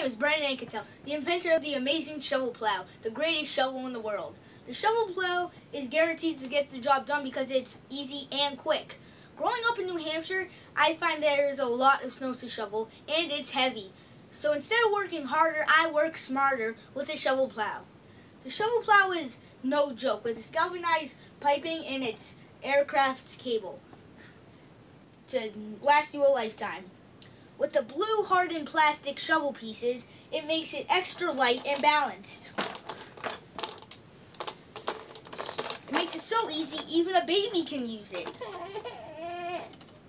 name is Brandon Anketel, the inventor of the amazing shovel plow, the greatest shovel in the world. The shovel plow is guaranteed to get the job done because it's easy and quick. Growing up in New Hampshire, I find there is a lot of snow to shovel and it's heavy. So instead of working harder, I work smarter with the shovel plow. The shovel plow is no joke with its galvanized piping and its aircraft cable to last you a lifetime. With the blue hardened plastic shovel pieces, it makes it extra light and balanced. It makes it so easy even a baby can use it.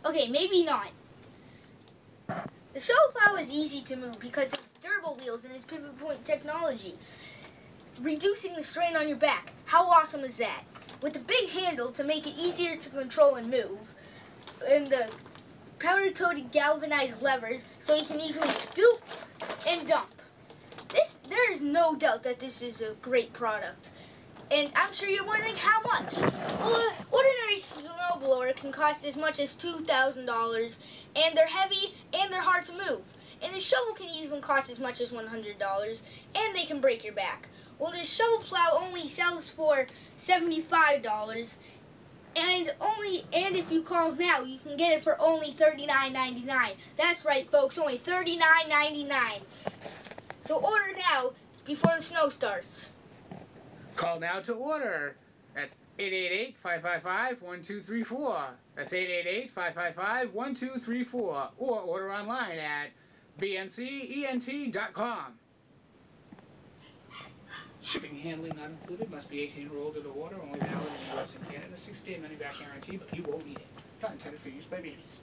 Okay, maybe not. The shovel plow is easy to move because its durable wheels and its pivot point technology, reducing the strain on your back. How awesome is that? With the big handle to make it easier to control and move, and the powder-coated galvanized levers so you can easily scoop and dump. This, there is no doubt that this is a great product. And I'm sure you're wondering how much. Well, ordinary snowblower can cost as much as $2,000, and they're heavy and they're hard to move. And a shovel can even cost as much as $100, and they can break your back. Well, this shovel plow only sells for $75, and only and if you call now, you can get it for only $39.99. That's right, folks, only $39.99. So order now before the snow starts. Call now to order. That's 888-555-1234. That's 888-555-1234. Or order online at bmcent.com. Shipping handling not included. Must be 18 or older to. Only valid in the U.S. and Canada. 60-day money-back guarantee, but you won't need it. Not intended for use by babies.